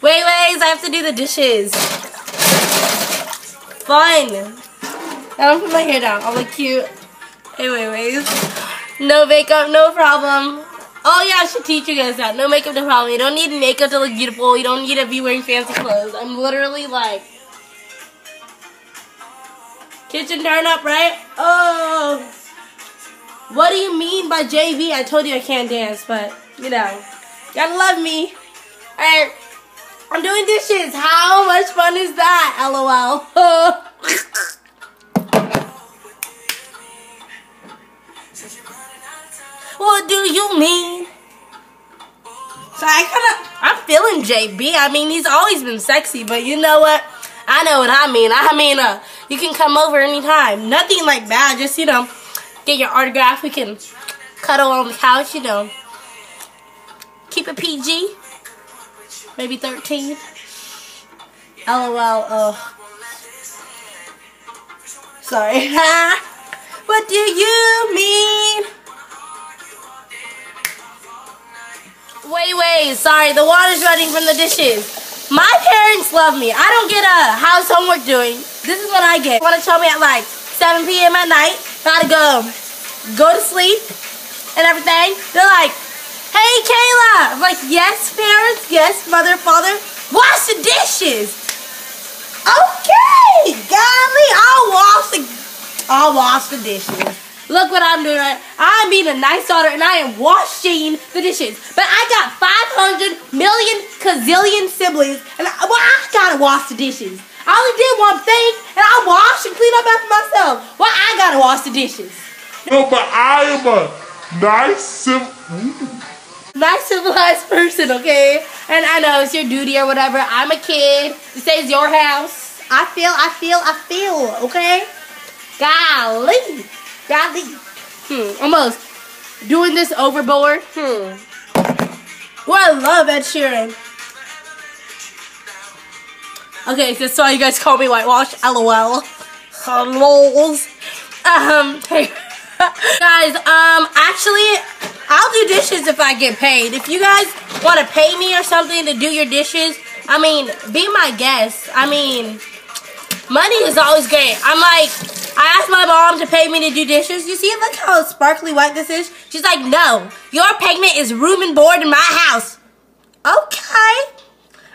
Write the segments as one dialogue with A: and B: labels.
A: Wait, wait, I have to do the dishes. Fun. I don't put my hair down. I'll look cute. Hey, wait, wait. No makeup, no problem. Oh yeah, I should teach you guys that. No makeup, no problem. You don't need makeup to look beautiful. You don't need to be wearing fancy clothes. I'm literally like... Kitchen turn up, right? Oh. What do you mean by JB? I told you I can't dance, but, you know. Gotta love me. Alright. I'm doing dishes. How much fun is that? LOL. what do you mean? So I kind of, I'm feeling JB. I mean, he's always been sexy, but you know what? I know what I mean. I mean, uh, you can come over anytime. Nothing like that. Just, you know, get your autograph. We can cuddle on the couch, you know. Keep it PG maybe 13. LOL, oh. Sorry. what do you mean? Wait, wait, sorry, the water's running from the dishes. My parents love me. I don't get a house homework doing. This is what I get. Want to tell me at like 7 p.m. at night, gotta go, go to sleep and everything. They're like, Hey, Kayla! I'm like, yes, parents, yes, mother, father. Wash the dishes. Okay, golly, I'll wash the, I'll wash the dishes. Look what I'm doing right. I'm being a nice daughter and I am washing the dishes. But I got 500 million gazillion siblings and I, well, I gotta wash the dishes. I only did one thing and I wash and clean up after myself. Well, I gotta wash the dishes.
B: No, but I am a nice sibling
A: nice civilized person, okay? And I know it's your duty or whatever. I'm a kid. This is your house. I feel, I feel, I feel, okay? Golly. Golly. Hmm, almost doing this overboard. Hmm. Well, I love Ed Sheeran. Okay, so why you guys call me whitewash. LOL. Lols. Um, hey. guys, um, actually, I'll do dishes if I get paid. If you guys want to pay me or something to do your dishes, I mean, be my guest. I mean, money is always great. I'm like, I asked my mom to pay me to do dishes. You see, look how sparkly white this is. She's like, no, your payment is room and board in my house. Okay.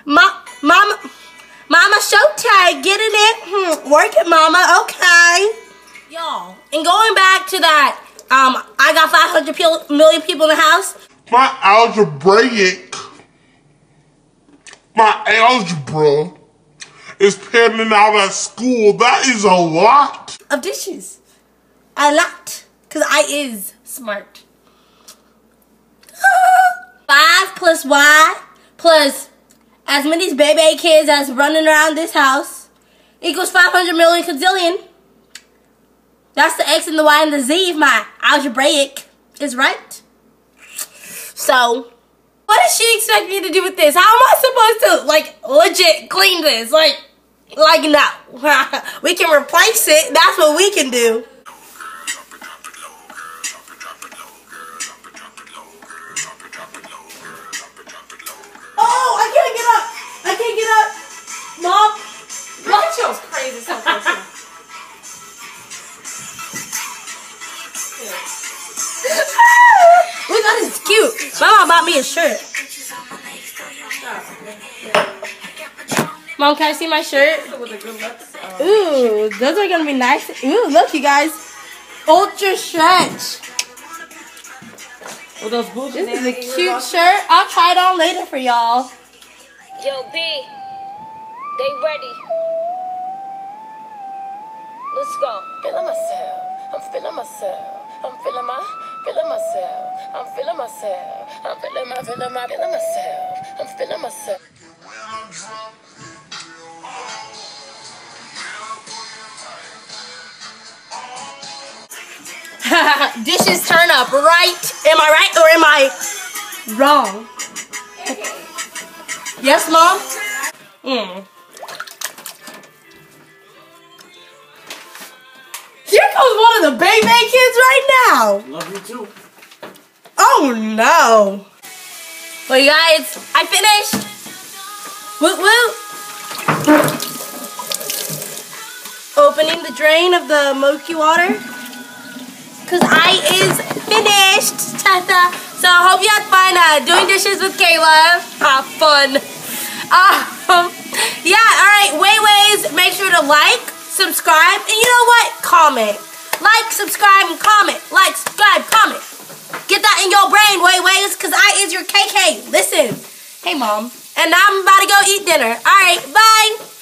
A: Ma mama, mama Showtime, getting it? Hmm, work it, mama. Okay. Y'all, and going back to that um, I got 500 million people in the house.
B: My algebraic, my algebra is panning out at school. That is a lot.
A: Of dishes. A lot. Because I is smart. 5 plus Y plus as many baby kids as running around this house equals 500 million gazillion. That's the X and the Y and the Z if my algebraic is right. So, what does she expect me to do with this? How am I supposed to, like, legit clean this? Like, like, no. we can replace it. That's what we can do. Oh, I can't get up. I can't get up. Mom.
C: Look at crazy
A: My mom bought me a shirt. Mom, can I see my shirt? Ooh, those are gonna be nice. Ooh, look, you guys. Ultra stretch.
C: Well, those boots
A: this is a cute shirt. I'll try it on later for y'all.
D: Yo, B, they ready. Let's go. Feeling myself. I'm feeling myself. I'm feeling my, feeling myself. I'm feeling myself. I'm feeling my, feeling my, feeling myself. I'm feeling myself.
A: Dishes turn up, right? Am I right or am I wrong? yes, mom? Mm. Comes one of the Bay Bay kids right now.
C: Love you too.
A: Oh no. Well, you guys, I finished Woot woot. Opening the drain of the mochi water. Cause I is finished, Tessa. So I hope you had fun uh, doing dishes with Kayla. Have fun. Um, yeah, alright, way ways. Make sure to like, subscribe, and you know what? Comment. Like, subscribe, and comment. Like, subscribe, comment. Get that in your brain, way ways, cause I is your KK. Listen. Hey mom. And now I'm about to go eat dinner. Alright, bye.